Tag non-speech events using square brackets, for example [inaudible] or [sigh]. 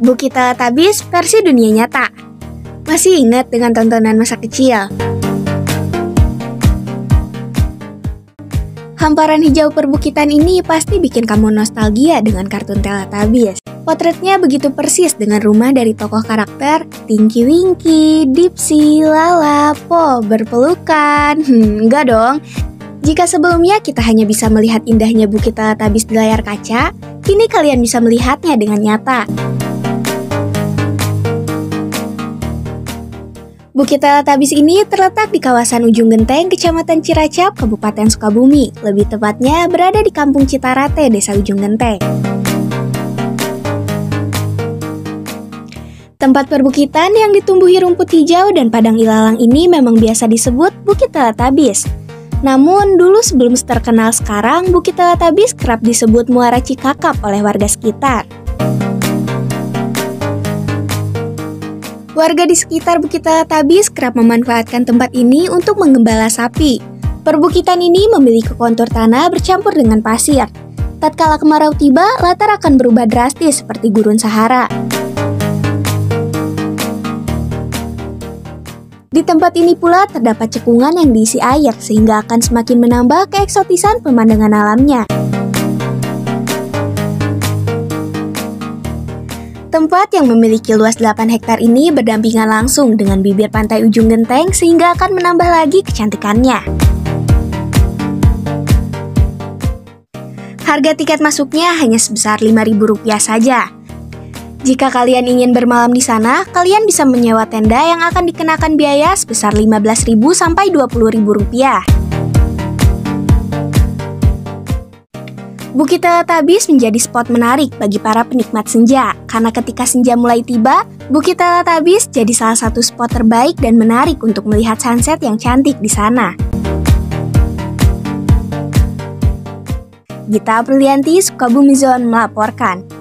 Bukit Teletabis versi dunia nyata. Masih ingat dengan tontonan masa kecil? Hamparan hijau perbukitan ini pasti bikin kamu nostalgia dengan kartun Teletubbies. Potretnya begitu persis dengan rumah dari tokoh karakter Tinky Winky, Dipsy, Lala, Po berpelukan. [laughs] Hmm, enggak dong. Jika sebelumnya kita hanya bisa melihat indahnya Bukit Teletubbies di layar kaca, Kini kalian bisa melihatnya dengan nyata. Bukit Teletabis ini terletak di kawasan Ujung Genteng, Kecamatan Ciracap, Kabupaten Sukabumi. Lebih tepatnya berada di Kampung Citarate, Desa Ujung Genteng. Tempat perbukitan yang ditumbuhi rumput hijau dan padang ilalang ini memang biasa disebut Bukit Teletabis. Namun dulu sebelum terkenal sekarang, Bukit Teletabis kerap disebut Muara Cikakap oleh warga sekitar. Warga di sekitar Bukit Teletabis kerap memanfaatkan tempat ini untuk menggembala sapi. Perbukitan ini memiliki kontur tanah bercampur dengan pasir. Tatkala kemarau tiba, latar akan berubah drastis seperti gurun Sahara. Di tempat ini pula terdapat cekungan yang diisi air sehingga akan semakin menambah keeksotisan pemandangan alamnya. Tempat yang memiliki luas 8 hektar ini berdampingan langsung dengan bibir pantai ujung genteng sehingga akan menambah lagi kecantikannya. Harga tiket masuknya hanya sebesar Rp5.000 saja. Jika kalian ingin bermalam di sana, kalian bisa menyewa tenda yang akan dikenakan biaya sebesar Rp15.000 sampai Rp20.000. Bukit Teletabis menjadi spot menarik bagi para penikmat senja, karena ketika senja mulai tiba, Bukit Teletabis jadi salah satu spot terbaik dan menarik untuk melihat sunset yang cantik di sana. Gita Aprilianti, Sukabumi Zone melaporkan.